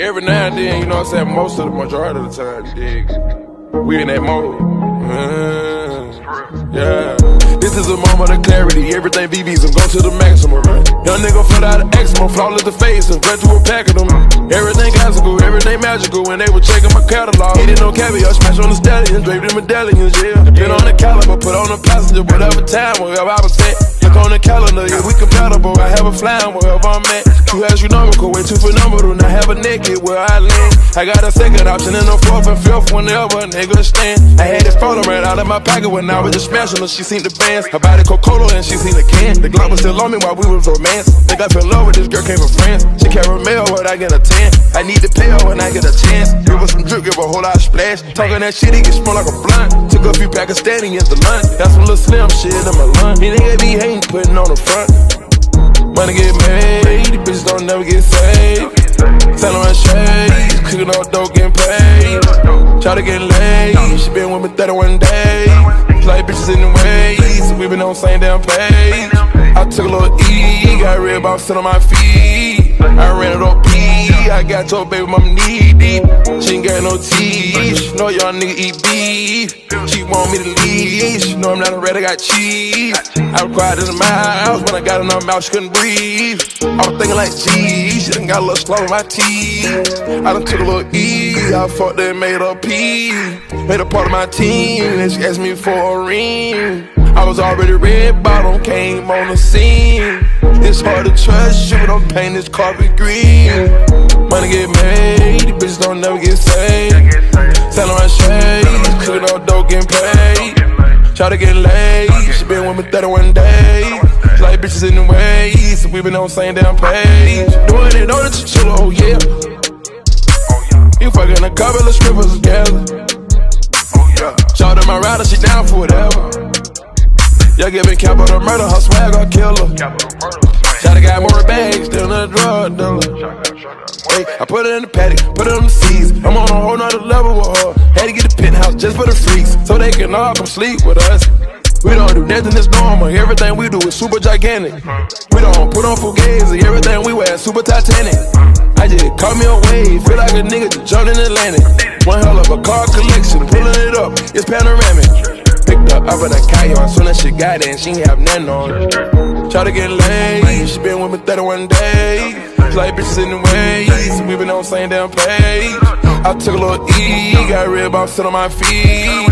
every now and then, you know what I'm saying? Most of the majority of the time, dig. We in that mode. Mm, yeah. This is a moment of clarity. Everything VVs and go to the maximum. Young nigga flood out of eczema, flawless the face and ran through a pack of them. Everything classical, everything magical. When they were checking my catalog, didn't know caviar, smash on the stallion, draped in medallions, yeah. Been on the caliber, put on the passenger, whatever time, wherever I was at. Look on the calendar, yeah, we compatible. I have a flying wherever I'm at. Two astronomical, way too phenomenal. Now have a naked where I land. I got a second option and a fourth and fifth whenever a nigga stand. I had this photo right out of my pocket when I was just smashing her. She seen the bands. Her body Coca-Cola and she seen the can. The Glock was still on me while we was romance. Think I fell in love with this girl, came from France. She caramel, what I get a 10. I need to pay her when I get a chance. Give her some drip, give her a whole lot of splash. Talking that shit, he get smell like a blunt. Took a few Pakistani at the lunch. Got some little slim shit in my lunch. These niggas be hating, putting on the front. Money get made, these bitches don't never get saved. My shades, cooking up dope, getting paid. Try to get laid, she been with me 31 days. Like bitches in the ways, we been on same damn page. I took a little E, got red box sit on my feet. I ran it up P, I got told baby mama knee deep. She ain't got no teeth, know y'all nigga eat beef. She want me to leave, she know I'm not a I got cheese. I was quiet in my house when I got in her mouth, she couldn't breathe. I was thinking like, gee, she done got a little slow in my teeth. I done took a little E, I fucked and made her pee. Made her part of my team, and she asked me for a ring. I was already red bottom, came on the scene. It's hard to trust you, but I'm painting this carpet green. Getting paid. Try to get laid, she been with me 31 days. Like bitches in the ways, we been on the same damn page. Doing it on the chinchilla, oh, oh yeah. You fucking a couple of strippers together. Shout out my rider, she down for whatever. Yeah, giving cap on the murder, her swag, her killer. Shot a guy more bags than a drug dealer. Hey, I put it in the paddock, put it on the seas. I'm on a whole nother level penthouse just for the freaks, so they can all come sleep with us. We don't do nothing that's normal. Everything we do is super gigantic. We don't put on fugazi. Everything we wear is super Titanic. I just caught me a wave. Feel like a nigga just jumped in Atlantic. One hell of a car collection. Pulling it up. It's panoramic. Picked her up at a kayak. Soon as she got it, she ain't have nothing on. Try to get laid. She been with me 31 days. Like bitches in the ways. We been on same damn page. I took a little E. Got red box on my feet.